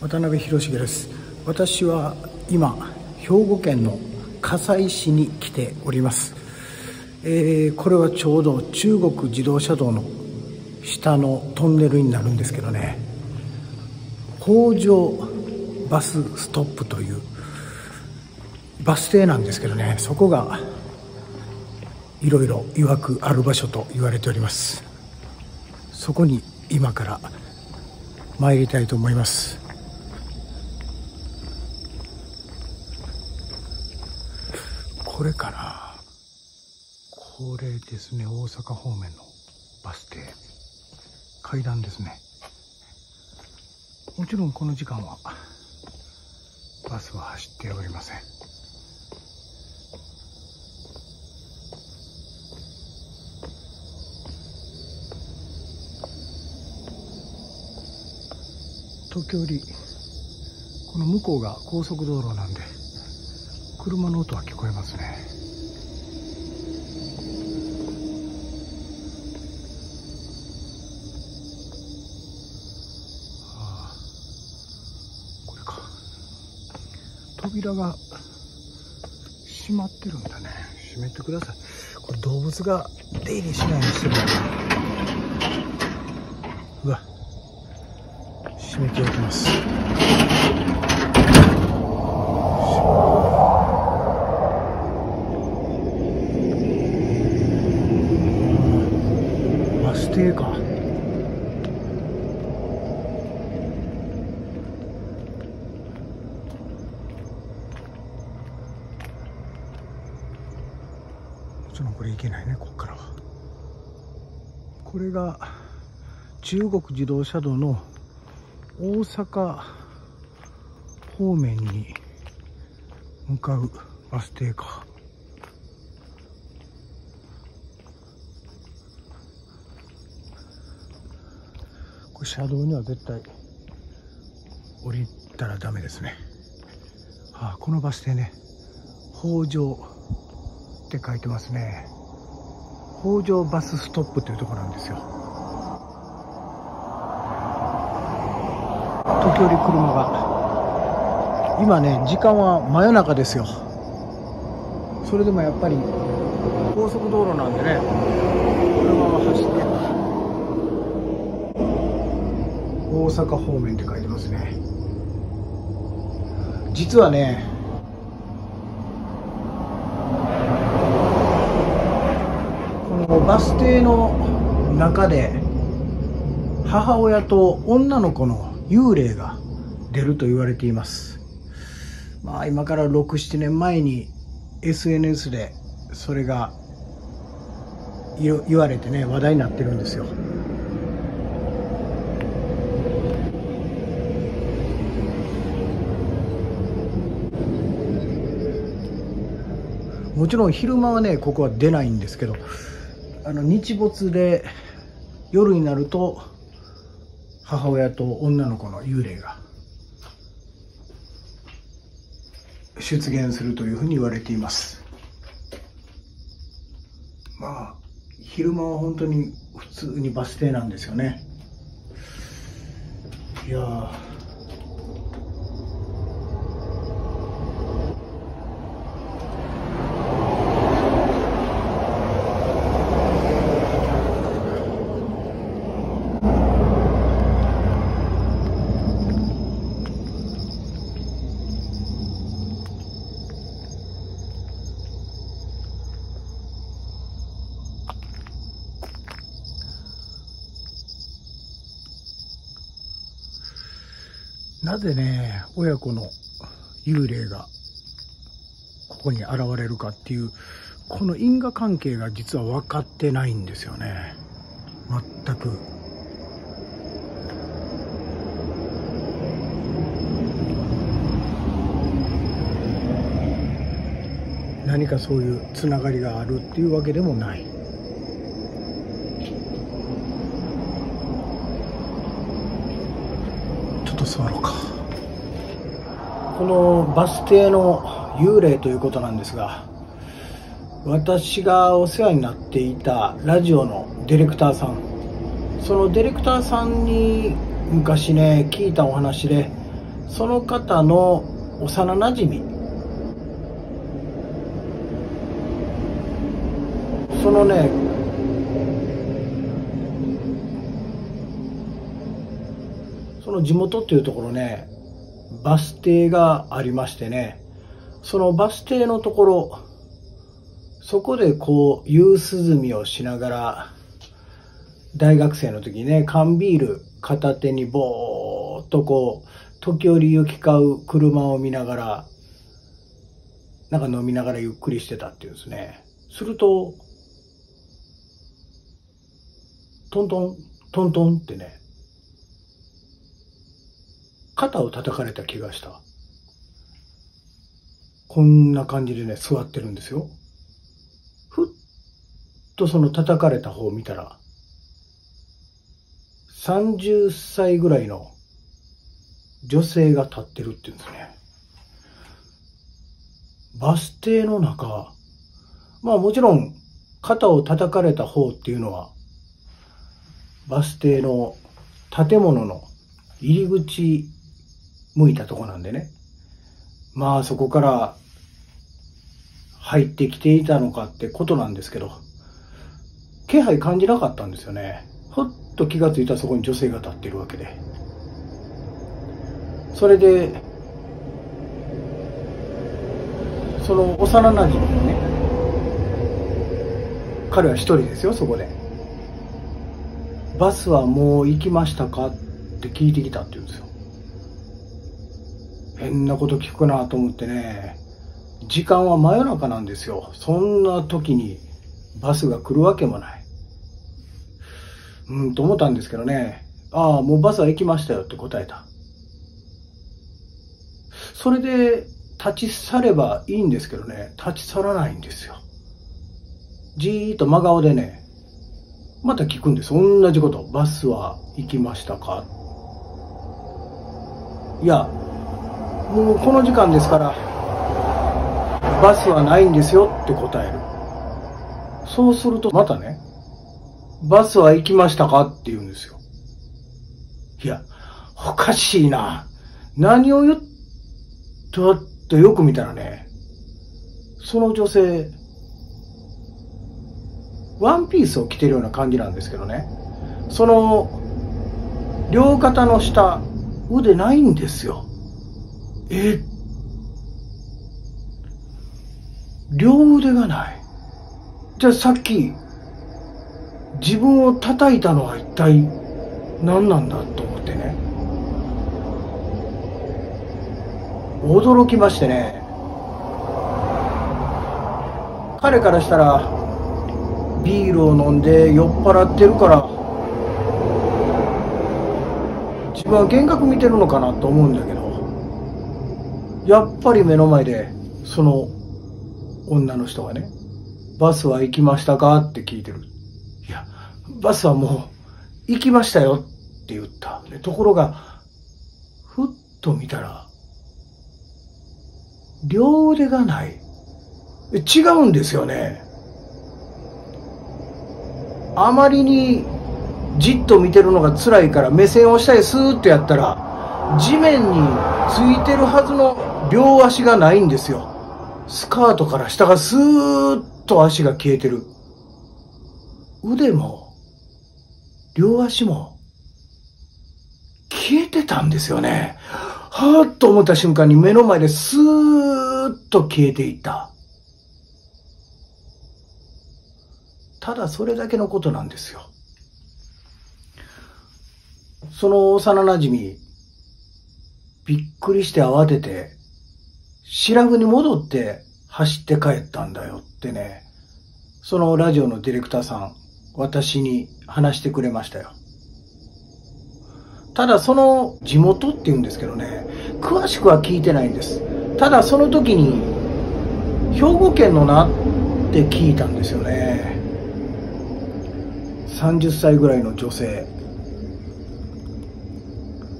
渡辺博重です。私は今兵庫県の加西市に来ております、えー、これはちょうど中国自動車道の下のトンネルになるんですけどね。北条バスストップというバス停なんですけどね。そこがいろいろ曰くある場所と言われております。そこに今から参りたいと思います。これかなこれですね大阪方面のバス停。階段ですね。もちろんこの時間はバスは走っておりません。時折この向こうが高速道路なんで車の音は聞こえますね。ああこれか。扉が閉まってるんだね。閉めてください。これ動物が出入りしないようにしてる。うわ閉めておきますバス停かちろんこれいけないねここからは。これが中国自動車道の大阪方面に向かうバス停か。これ車道には絶対降りたらダメですね。ああこのバス停ね。北条って書いてますね。北条バスストップというところなんですよ。時折車が。今ね時間は真夜中ですよ。それでもやっぱり高速道路なんでね車は走って大阪方面って書いてますね。実はねこのバス停の中で母親と女の子の幽霊が出ると言われています。まあ今から6、7年前に SNS でそれが言われてね話題になってるんですよ。もちろん昼間はねここは出ないんですけどあの日没で夜になると母親と女の子の幽霊が出現するというふうに言われています。まあ昼間は本当に普通にバス停なんですよね。いやなぜね、親子の幽霊がここに現れるかっていう、この因果関係が実は分かってないんですよね。全く。何かそういうつながりがあるっていうわけでもない。ちょっと座ろうかこのバス停の幽霊ということなんですが私がお世話になっていたラジオのディレクターさんそのディレクターさんに昔ね聞いたお話でその方の幼なじみそのねその地元っていうところねバス停がありましてね。そのバス停のところそこでこう夕涼みをしながら大学生の時ね缶ビール片手にぼーっとこう時折行き交う車を見ながらなんか飲みながらゆっくりしてたっていうんですね。するとトントントントンってね肩を叩かれた気がした。こんな感じでね、座ってるんですよ。ふっとその叩かれた方を見たら、30歳ぐらいの女性が立ってるって言うんですね。バス停の中、まあもちろん肩を叩かれた方っていうのは、バス停の建物の入り口向いたとこなんでね。まあそこから入ってきていたのかってことなんですけど、気配感じなかったんですよね。ふっと気がついたらそこに女性が立ってるわけで。それで、その幼なじみのね、彼は一人ですよ、そこで。バスはもう行きましたかって聞いてきたって言うんですよ。変なこと聞くなと思ってね、時間は真夜中なんですよ。そんな時にバスが来るわけもない。うん、と思ったんですけどね、ああ、もうバスは行きましたよって答えた。それで立ち去ればいいんですけどね、立ち去らないんですよ。じーっと真顔でね、また聞くんです。同じこと。バスは行きましたか？いや、もうこの時間ですからバスはないんですよって答える。そうするとまたねバスは行きましたかって言うんですよ。いやおかしいな。何を言ったってよく見たらねその女性ワンピースを着てるような感じなんですけどねその両肩の下腕ないんですよ。え両腕がない。じゃあさっき自分を叩いたのは一体何なんだと思ってね。驚きましてね。彼からしたらビールを飲んで酔っ払ってるから自分は幻覚見てるのかなと思うんだけど。やっぱり目の前で、その女の人がね、バスは行きましたかって聞いてる。いや、バスはもう行きましたよって言った。ところが、ふっと見たら、両腕がない。違うんですよね。あまりにじっと見てるのが辛いから目線を下へスーッとやったら地面についてるはずの両足がないんですよ。スカートから下がスーッと足が消えてる。腕も、両足も、消えてたんですよね。はぁっと思った瞬間に目の前でスーッと消えていった。ただそれだけのことなんですよ。その幼馴染びっくりして慌てて、白ラに戻って走って帰ったんだよってね、そのラジオのディレクターさん、私に話してくれましたよ。ただその地元って言うんですけどね、詳しくは聞いてないんです。ただその時に、兵庫県のなって聞いたんですよね。30歳ぐらいの女性、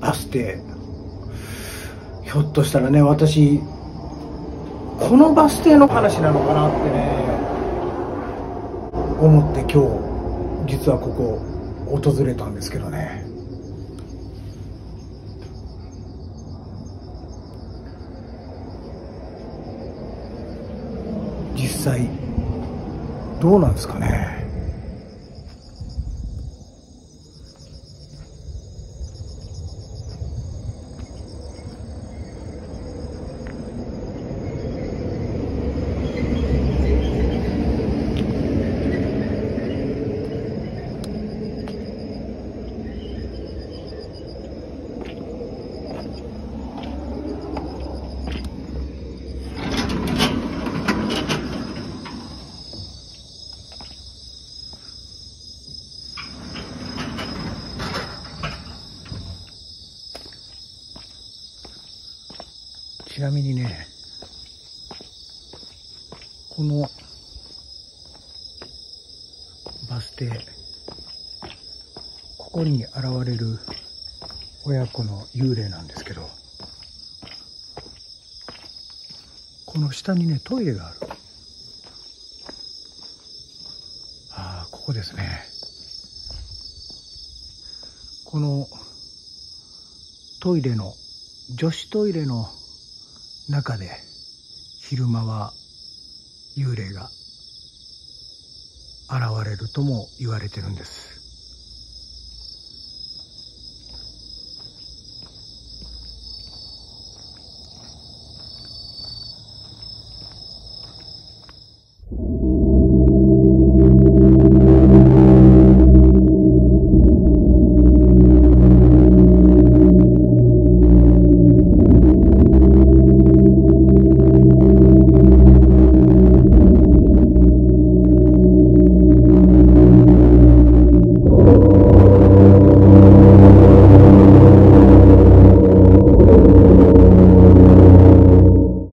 バス停。ひょっとしたらね、私、このバス停の話なのかなってね思って今日実はここ訪れたんですけどね。実際どうなんですかね。なみにね、このバス停、ここに現れる親子の幽霊なんですけど、この下にね、トイレがある。ああ、ここですね。このトイレの、女子トイレの中で昼間は幽霊が現れるとも言われてるんです。